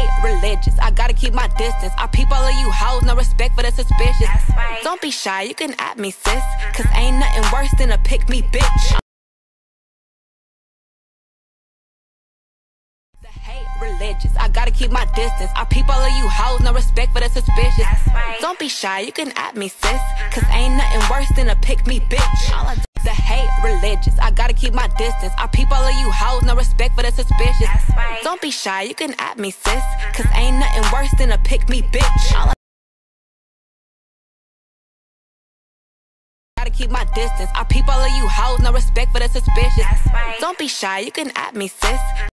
hate religious. I gotta keep my distance. I peep all of you hoes, no respect for the suspicious. right. Don't be shy, you can at me, sis. Cause ain't nothing worse than a pick me bitch. Religious. I gotta keep my distance. I peep all of you hoes, no respect for the suspicious. right. Don't be shy, you can at me, sis. Cause ain't nothing worse than a pick me bitch. The hate religious. I gotta keep my distance. I peep all of you hoes, no respect for the suspicious. right. Don't be shy, you can at me, sis. Cause mm-hmm. ain't nothing worse than a pick me bitch. All I Gotta keep my distance. I peep all of you hoes, no respect for the suspicious. right. Don't be shy, you can at me, sis.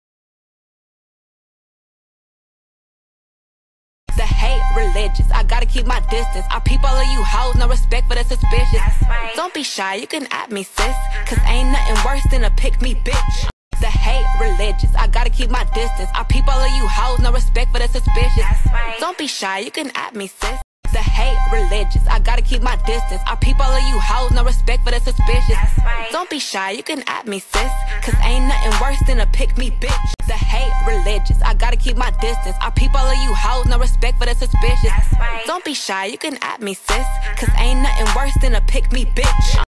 Religious. I gotta keep my distance. I peep all of you hoes, no respect for the suspicious. right. Don't be shy, you can at me, sis. Cause ain't nothing worse than a pick me bitch. The hate religious. I gotta keep my distance. I peep all of you hoes, no respect for the suspicious. right. Don't be shy, you can at me, sis. Hate religious. I gotta keep my distance. I peep all of you hoes, no respect for the suspicious. right. Don't be shy, you can at me, sis. Cause ain't nothing worse than a pick me bitch. The hate religious. I gotta keep my distance. I peep all of you hoes, no respect for the suspicious. right. Don't be shy, you can at me, sis. Cause ain't nothing worse than a pick me bitch.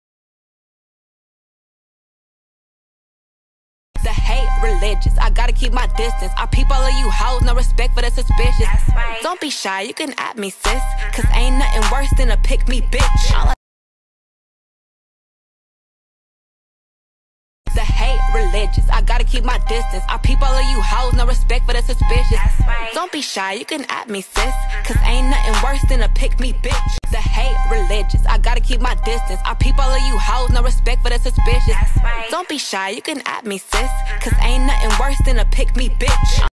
Religious. I gotta keep my distance. I peep all of you hoes, no respect for the suspicious. right. Don't be shy, you can at me, sis. Cause ain't nothing worse than a pick me bitch. Religious. I gotta keep my distance. I peep all of you hoes, no respect for the suspicious. right. Don't be shy, you can at me, sis. Cause ain't nothing worse than a pick me bitch. The hate religious. I gotta keep my distance. I peep all of you hoes, no respect for the suspicious. right. Don't be shy, you can at me, sis. Cause ain't nothing worse than a pick me bitch.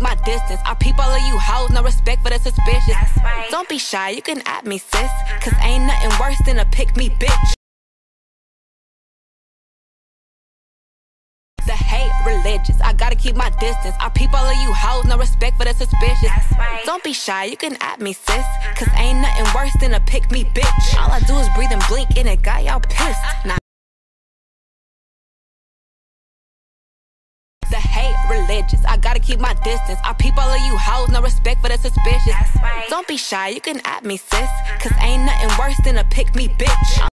Keep my distance. I peep all of you hoes, no respect for the suspicious. right. Don't be shy, you can at me, sis. Cause ain't nothing worse than a pick me bitch. The hate religious. I gotta keep my distance. I peep all of you hoes, no respect for the suspicious. right. Don't be shy, you can at me, sis. Cause ain't nothing worse than a pick me bitch. All I do is breathe and blink, and it got y'all pissed. Nah. Religious. I gotta keep my distance. I peep all of you hoes, no respect for the suspicious. right. Don't be shy, you can at me, sis. Cause ain't nothing worse than a pick me bitch.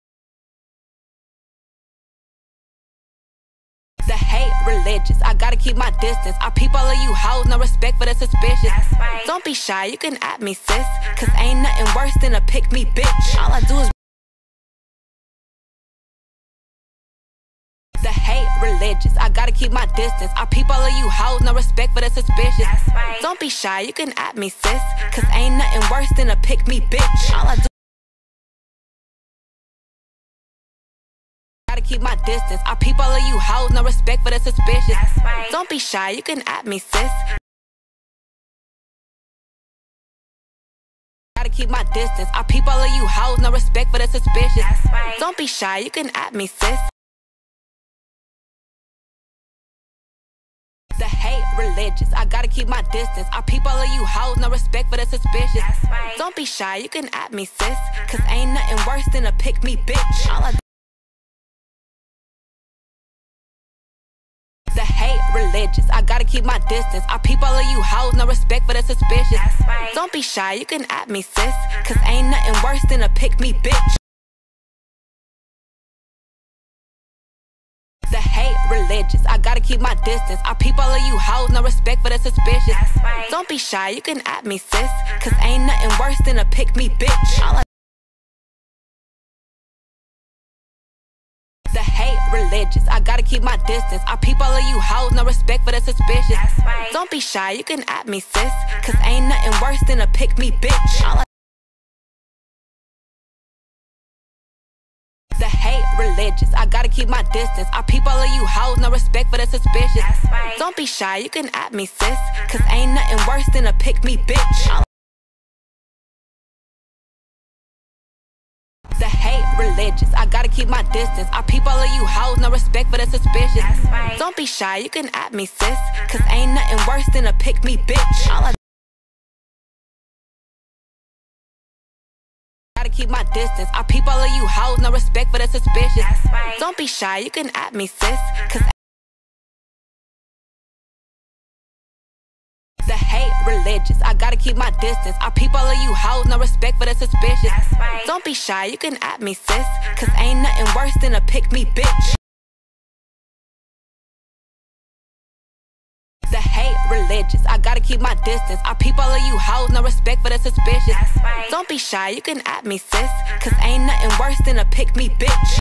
The hate religious. I gotta keep my distance. I peep all of you hoes, no respect for the suspicious. right. Don't be shy, you can at me, sis. Cause ain't nothing worse than a pick me bitch. All I do is religious. I gotta keep my distance. I peep all of you hoes, no respect for the suspicious. right. Don't be shy, you can at me, sis. Cause ain't nothing worse than a pick me bitch. All I do Gotta keep my distance. I peep all of you hoes, no respect for the suspicious. right. Don't be shy, you can at me, sis. Gotta keep my distance. I peep all of you hoes, no respect for the suspicious. right. Don't be shy, you can at me, sis. Hate religious. I gotta keep my distance. I peep all of you hoes, no respect for the suspicious. right. Don't be shy, you can at me, sis. Cause ain't nothing worse than a pick me bitch. All I The hate religious. I gotta keep my distance. I peep all of you hoes, no respect for the suspicious. right. Don't be shy, you can at me, sis. Cause ain't nothing worse than a pick me bitch. Religious. I gotta keep my distance. I peep all of you hoes, no respect for the suspicious. Don't be shy, you can at me, sis. Cause ain't nothing worse than a pick me bitch. All I the hate religious. I gotta keep my distance. I peep all of you hoes, no respect for the suspicious. Don't be shy, you can at me, sis. Cause ain't nothing worse than a pick me bitch. I the hate religious. I gotta keep my distance. I peep all of you hoes, no respect for the suspicious. Don't be shy, you can at me, sis. Cause ain't nothing worse than a pick me bitch. The hate religious. I gotta keep my distance. I peep all of you hoes, no respect for the suspicious. Don't be shy, you can at me, sis. Cause ain't nothing worse than a pick me bitch. Keep my distance. I peep all of you hoes, no respect for the suspicious. Don't be shy, you can at me, sis. Cause the hate religious. I gotta keep my distance. I peep all of you hoes, no respect for the suspicious. Don't be shy, you can at me, sis. Cause ain't nothing worse than a pick me bitch. Religious. I gotta keep my distance. I peep all of you hoes, no respect for the suspicious. Don't be shy, you can at me, sis. Cause ain't nothing worse than a pick me bitch.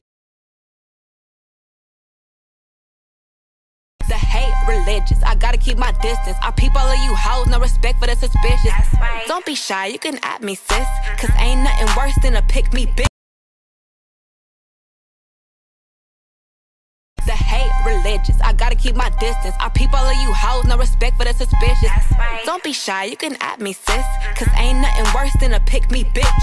The hate religious. I gotta keep my distance. I peep all of you hoes, no respect for the suspicious. Don't be shy, you can at me, sis. Cause ain't nothing worse than a pick me bitch. Religious. I gotta keep my distance. I peep all of you hoes, no respect for the suspicious. Don't be shy, you can at me, sis. Cause ain't nothing worse than a pick me bitch.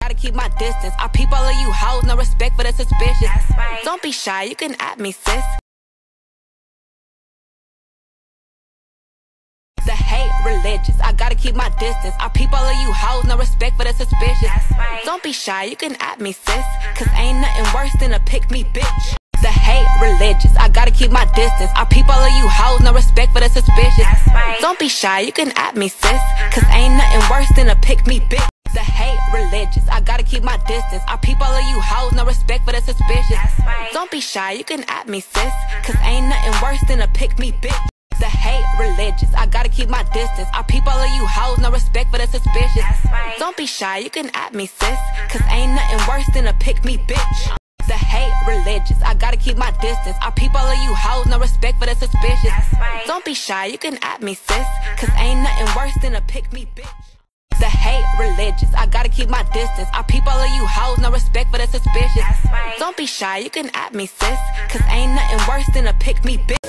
Gotta keep my distance. I peep all of you hoes, no respect for the suspicious. Don't be shy, you can at me, sis. Religious. I gotta keep my distance. I peep all of you hoes, no respect for the suspicious. Don't be shy, you can at me, sis. Cause ain't nothing worse than a pick me bitch. The hate religious. I gotta keep my distance. I peep all of you hoes, no respect for the suspicious. Don't be shy, you can at me, sis. Cause ain't nothing worse than a pick me bitch. The hate religious. I gotta keep my distance. I peep all of you hoes, no respect for the suspicious. Don't be shy, you can at me, sis. Cause ain't nothing worse than a pick me bitch. The hate religious. I gotta keep my distance. I peep all of you hoes, no respect for the suspicious. Don't be shy, you can at me, sis. Cause ain't nothing worse than a pick me bitch. The hate religious. I gotta keep my distance. I peep all of you hoes, no respect for the suspicious. Don't be shy, you can at me, sis. Cause ain't nothing worse than a pick me bitch. The hate religious. I gotta keep my distance. I peep all of you hoes, no respect for the suspicious. Don't be shy, you can at me, sis. Cause ain't nothing worse than a pick me bitch.